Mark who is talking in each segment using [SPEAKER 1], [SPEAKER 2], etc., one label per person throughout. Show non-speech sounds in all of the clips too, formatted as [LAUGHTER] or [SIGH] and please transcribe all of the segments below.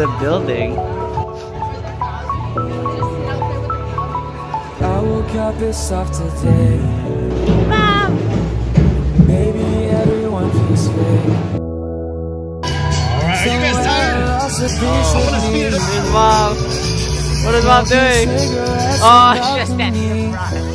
[SPEAKER 1] the building.
[SPEAKER 2] I woke up pissed off today. Maybe everyone feels fake.
[SPEAKER 3] Alright, you guys tired?
[SPEAKER 2] Lost oh, a piece of me.
[SPEAKER 1] There's mom. What is mom doing?
[SPEAKER 2] Cigarettes
[SPEAKER 1] Oh,
[SPEAKER 2] and
[SPEAKER 1] she's
[SPEAKER 2] alchemy.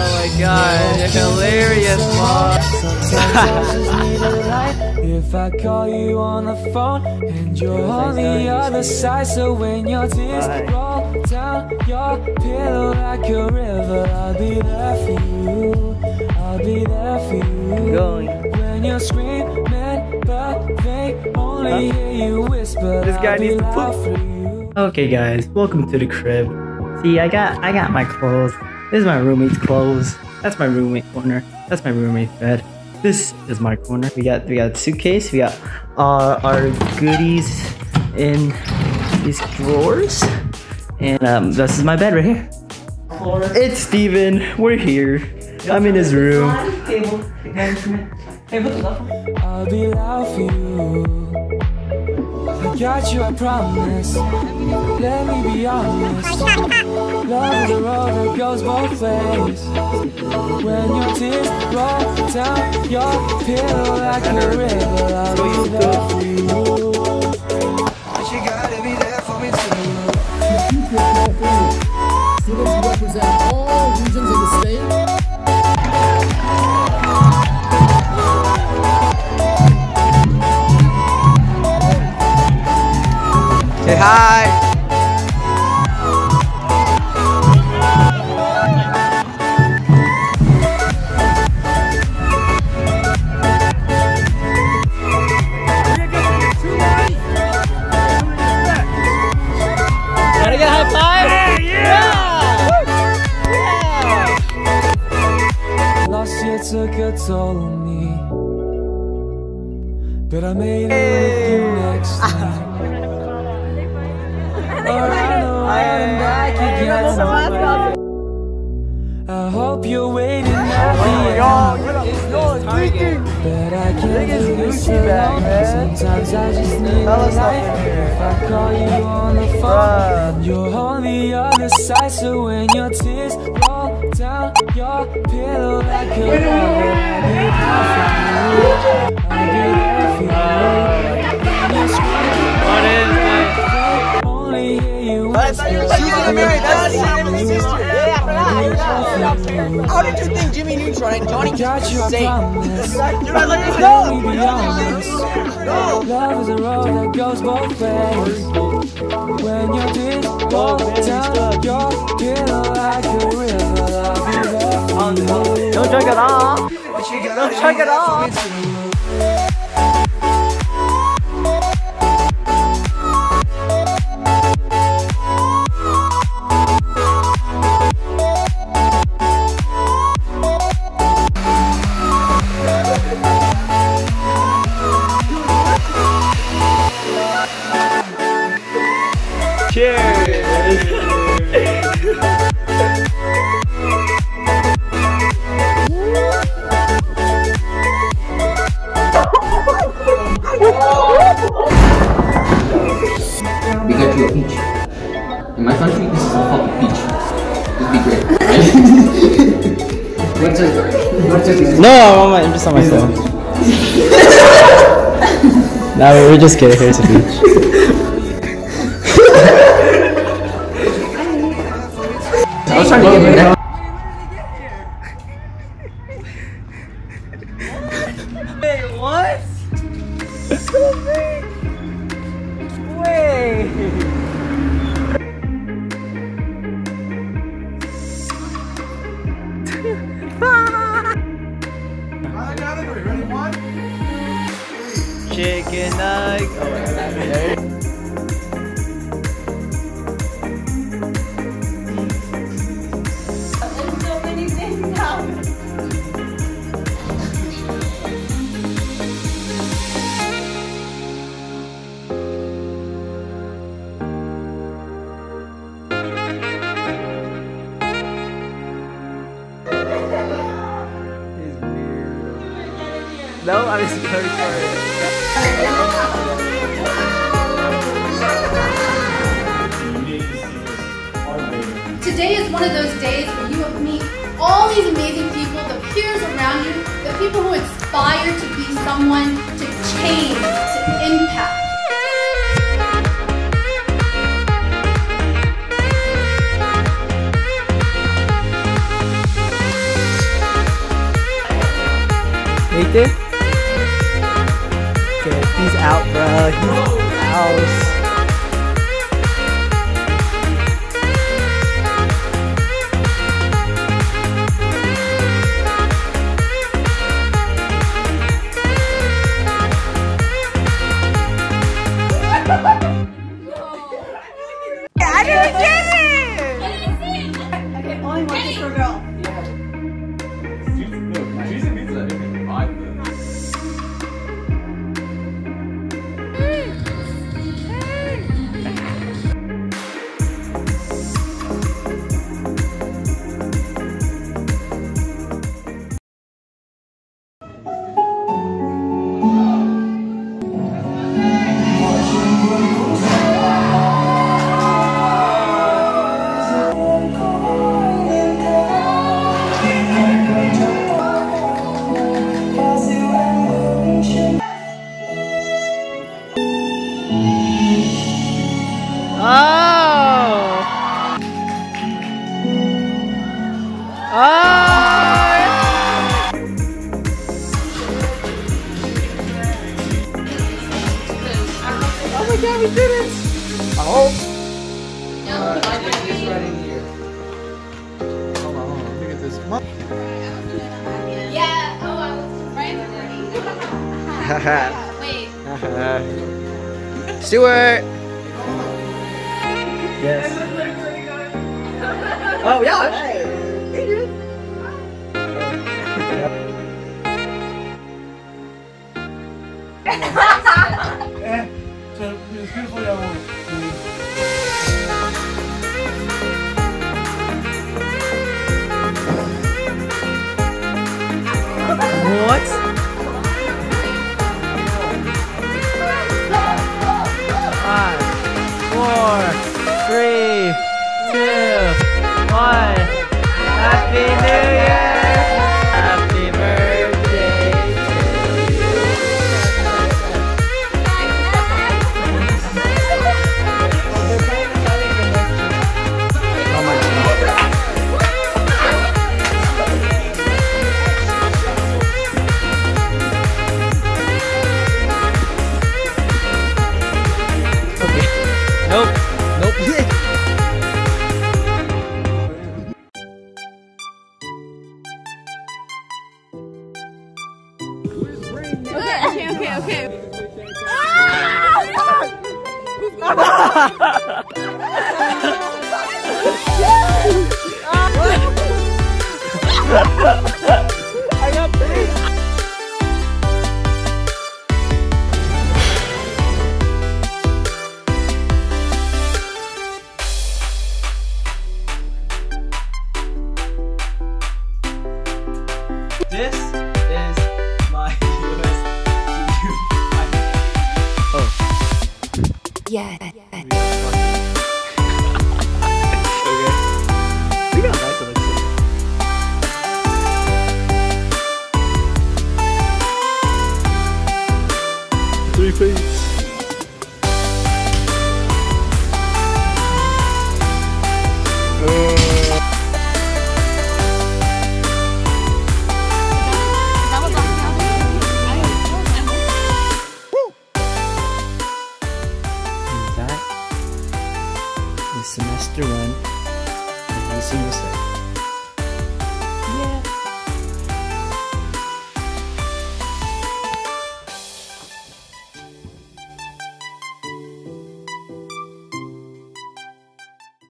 [SPEAKER 1] Oh my god, you're hilarious, mom.
[SPEAKER 2] Sometimes I just need a light. If I call you on the phone and you're on the other side, so when your tears
[SPEAKER 1] Bye.
[SPEAKER 2] roll down your pillow like a river, I'll be there for you. I'll be there for you.
[SPEAKER 1] Going.
[SPEAKER 2] When you're screaming, but they only hear you whisper.
[SPEAKER 1] This guy
[SPEAKER 2] I'll
[SPEAKER 1] needs to poop.
[SPEAKER 2] for you.
[SPEAKER 1] Okay guys, welcome to the crib. See, I got I got my clothes. This is my roommate's clothes. That's my roommate corner. That's my roommate's bed. This is my corner. We got we got suitcase. We got uh, our goodies in these drawers, and um, this is my bed right here. It's Steven. We're here. I'm in his room.
[SPEAKER 2] I'll be loud for you. Got you, I promise. Let me be honest. Love is a road that goes both ways. When your tears roll down your pillow like a river, I'll be there for you.
[SPEAKER 1] Say hi. Gotta get high five? Yeah! Yeah!
[SPEAKER 2] Last year took a toll on me. But I made it with you next time. [LAUGHS] Around the back again. I hope you're waiting at the end. But I can't do this alone. Sometimes I just need a light. If I call you on the phone, you're on the other side. So when your tears roll down your pillow like a
[SPEAKER 4] She's gonna that's Simon's sister.
[SPEAKER 2] I'll be there for you.
[SPEAKER 4] How did you think Jimmy Neutron and Johnny
[SPEAKER 2] Got you, I
[SPEAKER 4] You're not like this.
[SPEAKER 2] Let me be honest. Love is a road that goes both ways. When your tears roll down your pillow like a river, I'll be there for you.
[SPEAKER 1] Don't drink it all. Don't drink it all.
[SPEAKER 5] We got you a peach. In my country, this is a fucking peach. It'd be great. What's it? What's it?
[SPEAKER 1] No, I'm, on my, I'm just on my phone. [LAUGHS] no, we're just kidding. Here's a beach. [LAUGHS]
[SPEAKER 5] trying to get that.
[SPEAKER 1] Wait, what? Wait. Chicken nugget. No, I was very sorry.
[SPEAKER 3] Today is one of those days where you meet all these amazing people, the peers around you, the people who inspire to be someone, to change, to impact.
[SPEAKER 1] Nathan? He's out, bro. He's out.
[SPEAKER 3] Yeah, oh, I was right. [LAUGHS] Wait.
[SPEAKER 1] Stewart! Yes. Oh, yeah! What? [LAUGHS] Okay,
[SPEAKER 3] okay, [LAUGHS] ah! [LAUGHS] okay.
[SPEAKER 6] Yeah.
[SPEAKER 1] Okay. We got nice. Three please. Né, sim